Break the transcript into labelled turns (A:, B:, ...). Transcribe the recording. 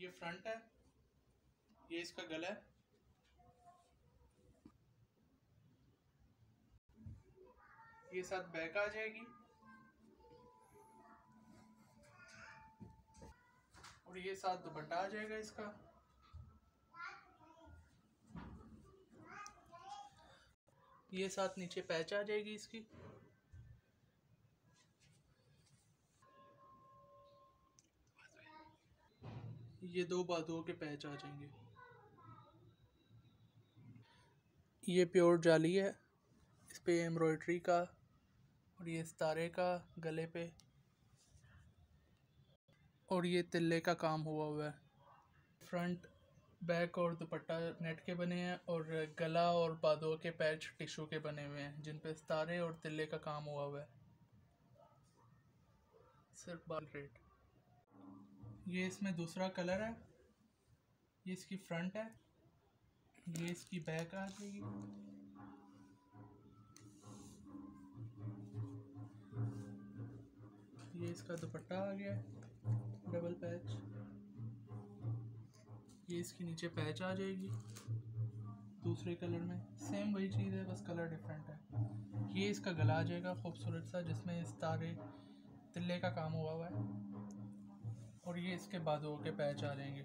A: ये फ्रंट है, ये इसका गला है। ये साथ बैक आ जाएगी। और ये साथ दुपट्टा आ जाएगा इसका। ये साथ नीचे पैच आ जाएगी इसकी। ये दो बाजुओं के पैच आ जाएँगे। ये प्योर जाली है, इस पे एम्ब्रॉयड्री का और ये सितारे का गले पे। और ये तिल्ले का काम हुआ हुआ है। फ्रंट, बैक और दुपट्टा नेट के बने हैं और गला और बादों के पैच टिशू के बने हुए हैं, जिन पे सितारे और तिल्ले का काम हुआ हुआ है। सिर्फ़ बाल रेट ये इसमें दूसरा कलर है। ये इसकी फ्रंट है। ये इसकी बैक आ जाएगी। ये इसका दुपट्टा आ गया। Double patch. ये इसकी नीचे पैच आ जाएगी। दूसरे कलर में सेम वही चीज़ है, बस कलर डिफरेंट है। ये इसका गला आ जाएगा खूबसूरत सा, जिसमें इस तारे तिल्ले का काम हुआ हुआ है। और ये इसके बाजुओं के पैच आ जाएँगे।